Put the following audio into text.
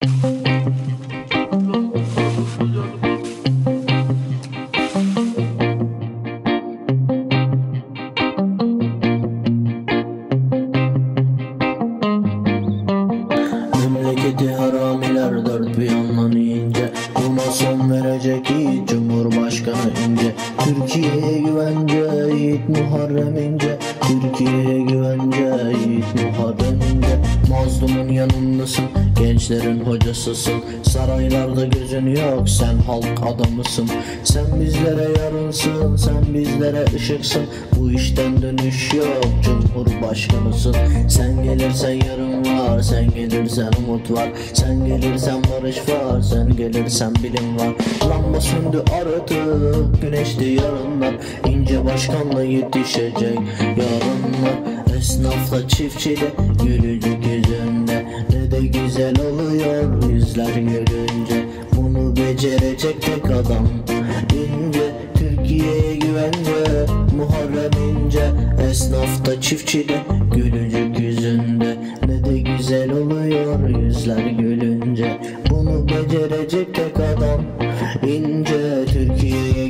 Memleketi haramiler dört bir yandan ince. Buna son verecek yiğit Cumhurbaşkanı ince. Türkiye'ye güvence Yiğit Muharrem İnce. Türkiye'ye güvence Yiğit Muharrem İnce. Mazlumun yanındasın Gençlerin hocasısın. Saraylarda gözün yok Sen halk adamısın. Sen bizlere yarınsın Sen bizlere ışıksın. Bu işten dönüş yok Cumhurbaşkanısın. Sen gelirsen yarın var Sen gelirsen umut var. Sen gelirsen barış var Sen gelirsen bilim var. Lamba söndü artık Güneşli yarınlar. İnce başkanla yetişecek Yarınlar. Esnafla çiftçide Gülücük yüzünde gülünce Bunu becerecek tek adam. İnce Türkiye'ye güvence Muharrem İnce. Esnafta çiftçide Gülücük yüzünde. Ne de güzel oluyor Yüzler gülünce. Bunu becerecek tek adam. İnce Türkiye'ye